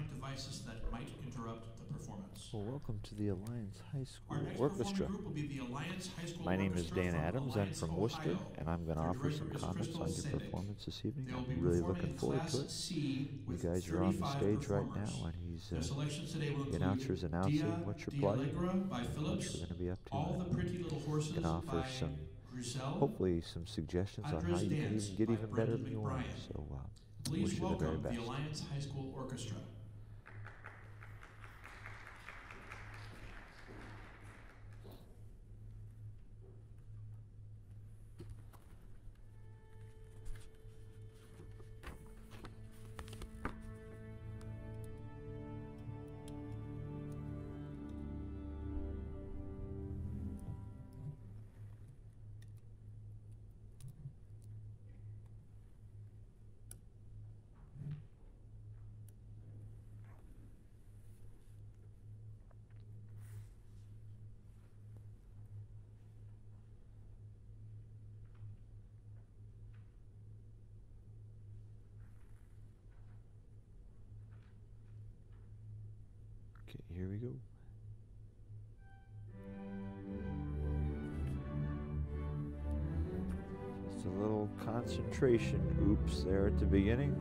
electronic devices that might interrupt the performance. Well, welcome to the Alliance High School Orchestra. group will be the Alliance High School My name is Dan Adams. I'm from Worcester, and I'm going to offer some comments on your performance this evening. I'm really looking forward to it. You guys are on the stage right now, and he's uh, selections today will the include announcer's announcing what you're playing, what you're going to be up to. All and the Pretty Little Horses Can offer by some, hopefully, some suggestions on how you can even get even better than you are. So, uh, Please you the welcome the Alliance High School Orchestra. Okay, here we go. Just a little concentration oops there at the beginning.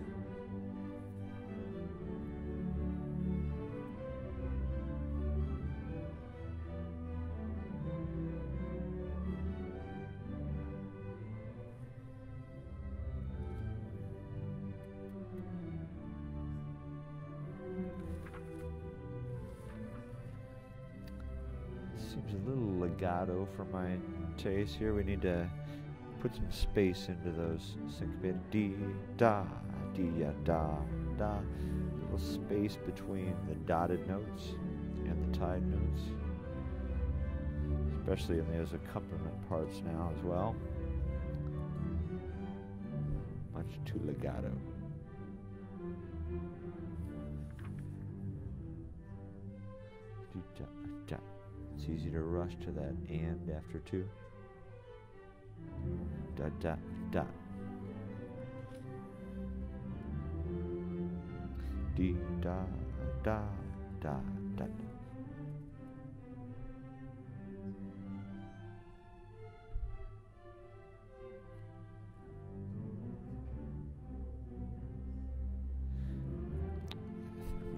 Seems a little legato for my taste here. We need to put some space into those syncopated D, da, D, da, da. A little space between the dotted notes and the tied notes. Especially in those accompaniment parts now as well. Much too legato. Do, da, da. It's easy to rush to that and after two. Da da da. Dee da da da da.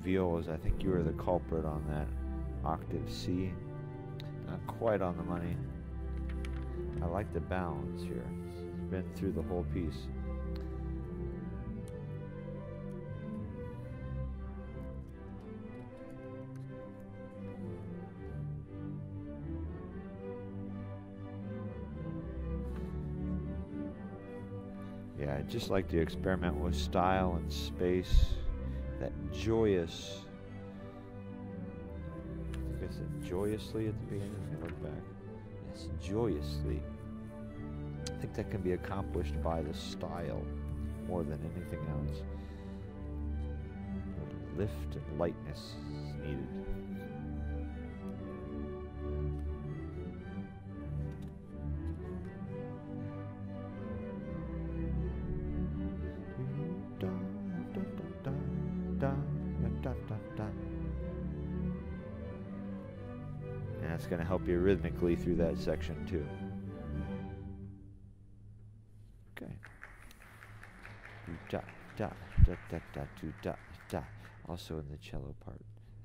Violas, I think you were the culprit on that octave C. Quite on the money. I like the balance here. It's been through the whole piece. Yeah, I just like to experiment with style and space. That joyous Joyously at the beginning. Me look back. Yes, joyously. I think that can be accomplished by the style more than anything else. Lift and lightness is needed. Going to help you rhythmically through that section too. Okay. Da da da da da da da. Also in the cello part,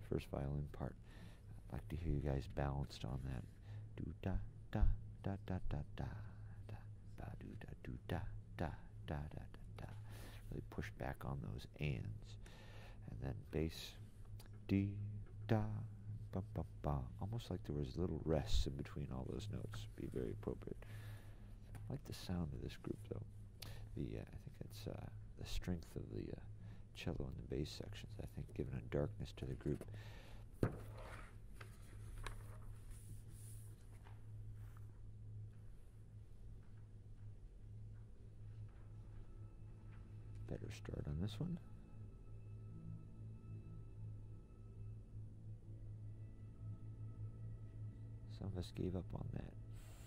first violin part. I'd like to hear you guys balanced on that. Do da da da da da da da ba do da do da da da da da da. Really push back on those ands, and then bass. D da ba ba ba. Almost like there was little rests in between all those notes. Be very appropriate. I like the sound of this group though. The uh, I think it's uh, the strength of the uh, cello and the bass sections. I think giving a darkness to the group. Better start on this one. Some of us gave up on that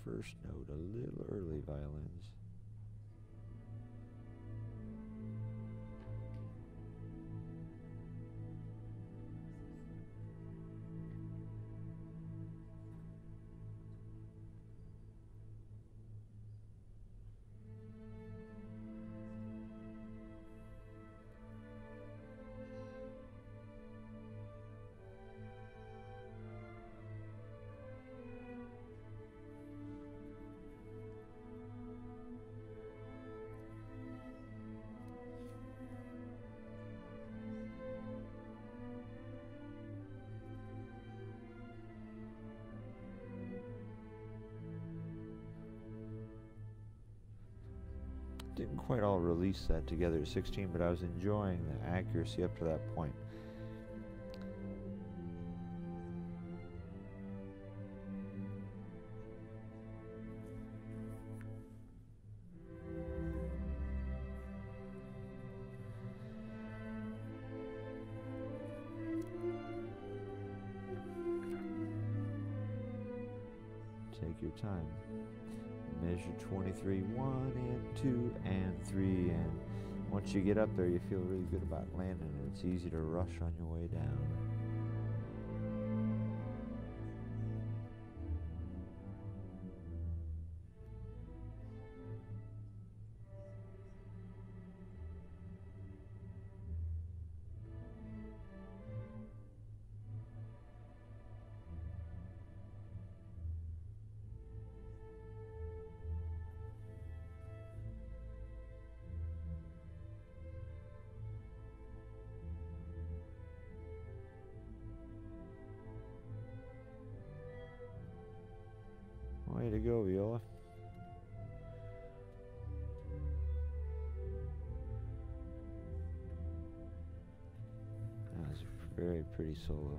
first note a little early, violins. Didn't quite all release that together at 16, but I was enjoying the accuracy up to that point. Take your time. Measure 23, 1 and 2 and 3 and once you get up there you feel really good about landing and it's easy to rush on your way down. Viola. That was a very pretty solo.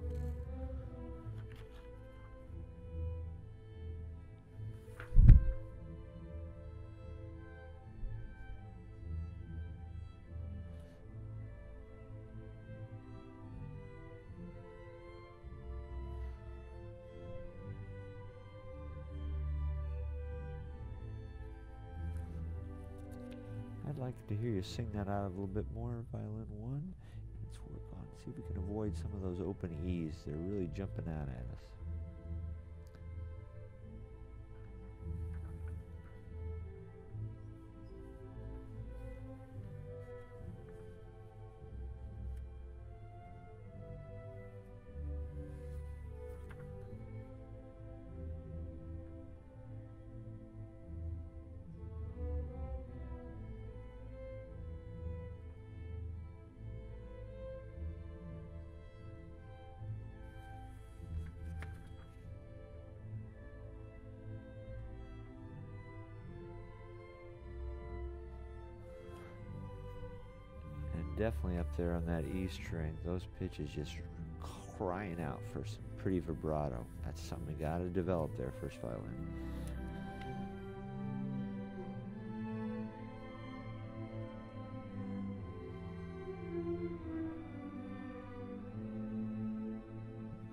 Like to hear you sing that out a little bit more, violin one. Let's work on, see if we can avoid some of those open E's. They're really jumping out at us. Definitely up there on that E string, those pitches just crying out for some pretty vibrato. That's something you gotta develop there, first violin.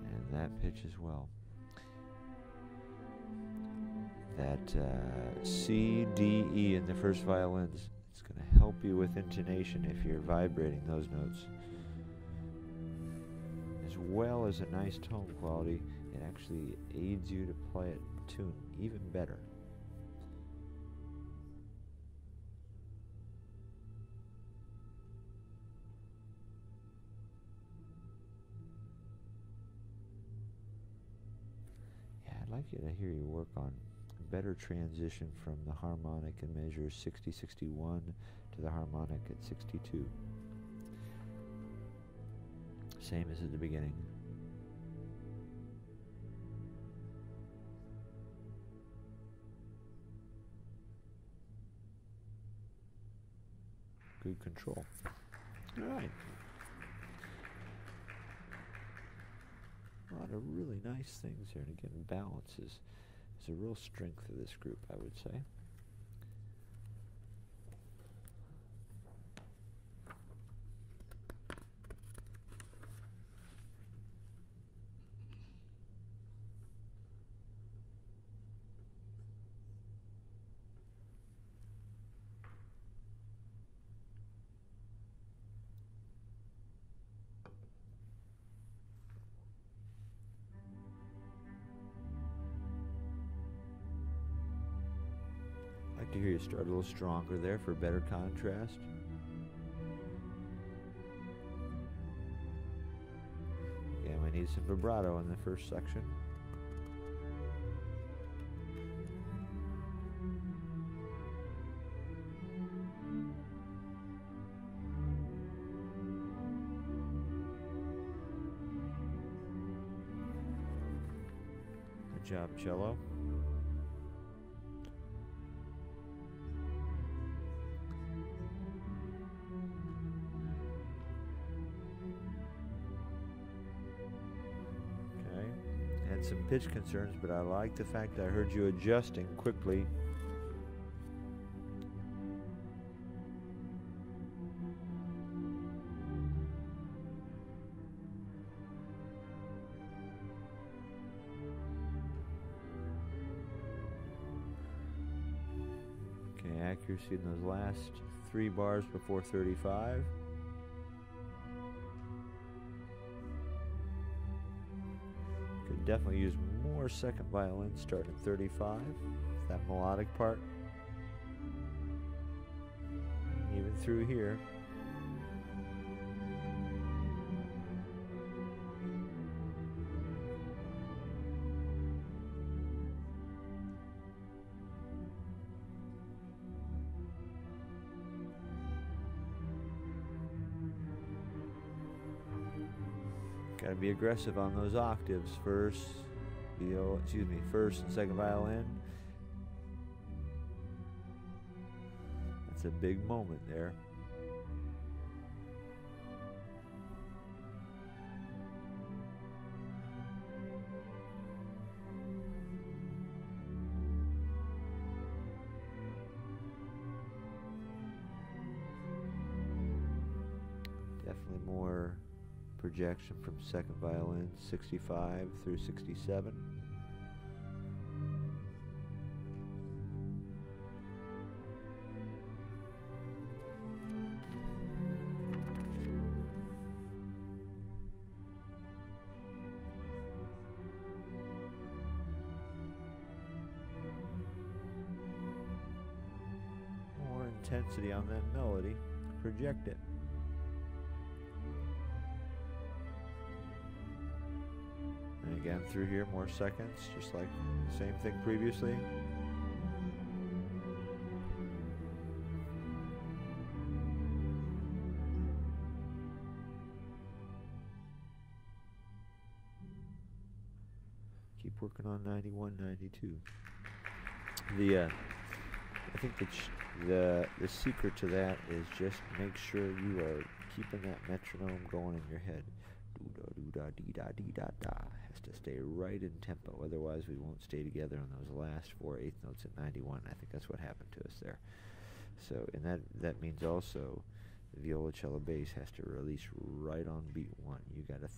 And that pitch as well. That uh, C, D, E in the first violins, help you with intonation if you're vibrating those notes. As well as a nice tone quality, it actually aids you to play it tune even better. Yeah, I'd like you to hear you work on better transition from the harmonic in measure 60 61 to the harmonic at 62. Same as at the beginning. Good control. All right. A lot of really nice things here. And again, balance is a real strength of this group, I would say. Like to hear you start a little stronger there for better contrast. Again, we need some vibrato in the first section. Good job, cello. Some pitch concerns, but I like the fact I heard you adjusting quickly. Okay, accuracy in those last three bars before 35. Definitely use more second violin starting at 35. That melodic part. Even through here. Got to be aggressive on those octaves. First, viol, excuse me, first and second violin. That's a big moment there. Projection from second violin 65 through 67. More intensity on that melody. Project it. Through here, more seconds, just like same thing previously. Keep working on 91, 92. The, uh, I think the, the, the secret to that is just make sure you are keeping that metronome going in your head da dee da dee da da has to stay right in tempo. Otherwise we won't stay together on those last four eighth notes at 91 i think that's what happened to us there. So and that that means also the viola cello bass has to release right on beat one. You gotta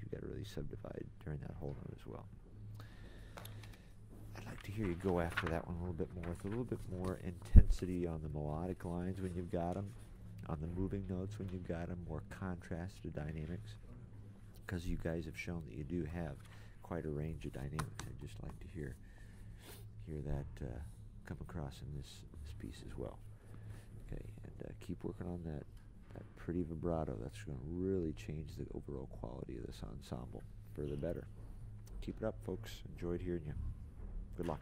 you gotta really subdivide during that whole note as well. I'd like to hear you go after that one a little bit more with a little bit more intensity on the melodic lines when you've got them, on the moving notes when you've got them, more contrast to dynamics. Because you guys have shown that you do have quite a range of dynamics. I'd just like to hear hear that uh, come across in this, this piece as well. Okay, and uh, keep working on that that pretty vibrato. That's going to really change the overall quality of this ensemble for the better. Keep it up, folks. Enjoyed hearing you. Good luck.